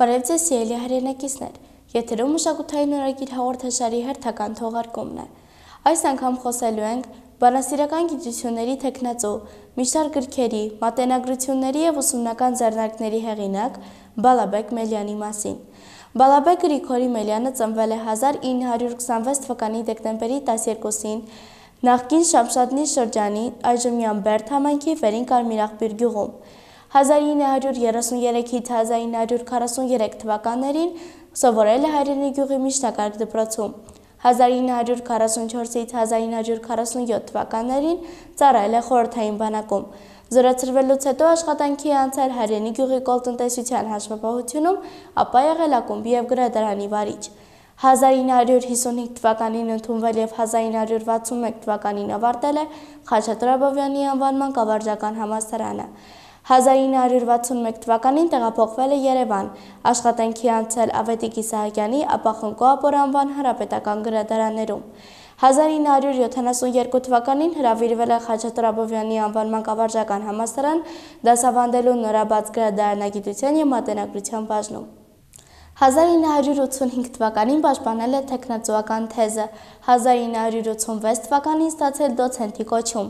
Բարև ձեզ սիրելի հայրենակիցներ։ Եթերում մշակութային նորագիր հաղորդաշարի հերթական թողարկումն է։ Այս անգամ խոսելու ենք բանասիրական գիտությունների տեխնացու, միշտար գրքերի, մատենագրությունների եւ ուսումնական ձեռնարկների հեղինակ Բալաբեկ Մելյանի մասին։ Բալաբեկ Գրիգորի Մելյանը ծնվել է 1926 թվականի դեկտեմբերի 12-ին նախկին Շամշադնի շրջանի այժմ Յանբերդ համայնքի Վերին Կարմիրախբյուր գյուղում։ 1933-ից 1943 թվականներին սովորել է Հայրենի գյուղի միջնակարգ դպրոցում։ 1944-ից 1947 թվականներին ծառայել է խորհրդային բանակում։ Զորացրվելուց հետո աշխատանքի անցել Հայրենի գյուղի կոլտնտեսության հաշվապահությունում, ապա եղել ակումբի եւ գրադարանի վարիչ։ 1955 թվականին ընդունվել եւ 1961 թվականին ավարտել է Խաչատուր Աբովյանի անվանման կավարժական համալսարանը։ 1961 թվականին տեղափոխվել է Երևան, աշխատանքի անցել Ավետիք Իսահակյանի, ապա Խնկո Ապոր անվան հանրապետական գրադարաններում։ 1972 թվականին հրավիրվել է Խաչատուր Աբովյանի անվանման կավարժական համալսարան դասավանդելու նորաբաց գրադարանագիտության եւ մատենագրության բաժնում։ 1985 թվականին պաշտպանել է տեխնացուական թեզը, 1986 թվականին ստացել դոցենտի կոչում,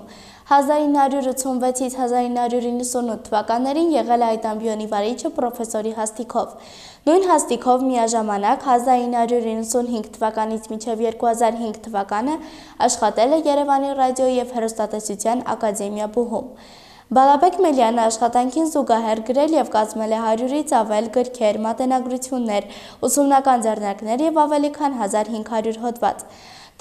1986-ից 1998 թվականներին եղել է այդ ամբիոնի վարիչը պրոֆեսորի հաստիքով։ Նույն հաստիքով միաժամանակ 1995 թվականից մինչև 2005 թվականը աշխատել է Երևանի ռադիո եւ հեռուստատեսության ակադեմիա բուհում։ Բալաբեկ Մելյանը աշխատանքին զուգահեռ գրել եւ կազմել է 100-ից ավել գրքեր, մատենագրություններ, ուսումնական ձեռնարկներ եւ ավելի քան 1500 հոդված։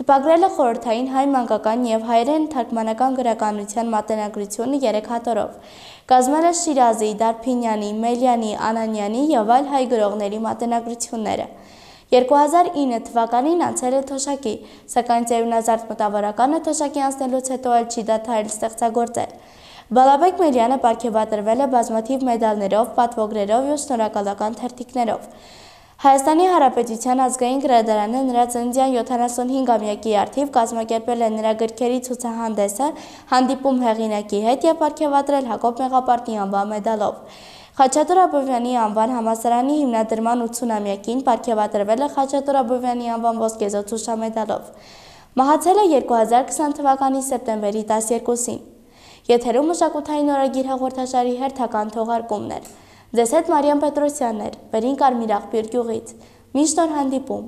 Տպագրել է խորհրդային հայ մանկական եւ հայերեն թարգմանական գրականության մատենագրությունը 3 հատորով։ Կազմել է Շիրազի, Դարփինյանի, Մելյանի, Անանյանի եւ այլ հայ գրողների մատենագրությունները։ 2009 թվականին անցել է թոշակի, սակայն ծերունազարդ մտավորականը թոշակի անցնելուց հետո էլ չի դադարել ստեղծագործել։ Բալաբեկ Մելյանը պարգևատրվել է բազմաթիվ մեդալներով, պատվոգրերով եւ շնորհակալական թերթիկներով։ Հայաստանի Հանրապետության ազգային գրադարանը նրա ծննդյան 75-ամյակի արդիվ կազմակերպել է նրա գրքերի ցուցահանդեսը հանդիպում հեղինակի հետ եւ ապարգևատրել Հակոբ Մեղապարտի անվան մեդալով։ Խաչատուր Աբովյանի անվան համասարանի հիմնադրման 80-ամյակին ապարգևատրվել է Խաչատուր Աբովյանի անվան ոսկեզոծ հուշամեդալով։ Մահացել է 2020 թվականի սեպտեմբերի 12-ին։ Եթերում մշակութային օրագիր հաղորդաշարի հերթական թողարկումներ։ Ձեզ հետ Մարիամ Պետրոսյանն էր, Վերին Կարմիր աղբյուր գյուղից։ Միշտ օր հանդիպում։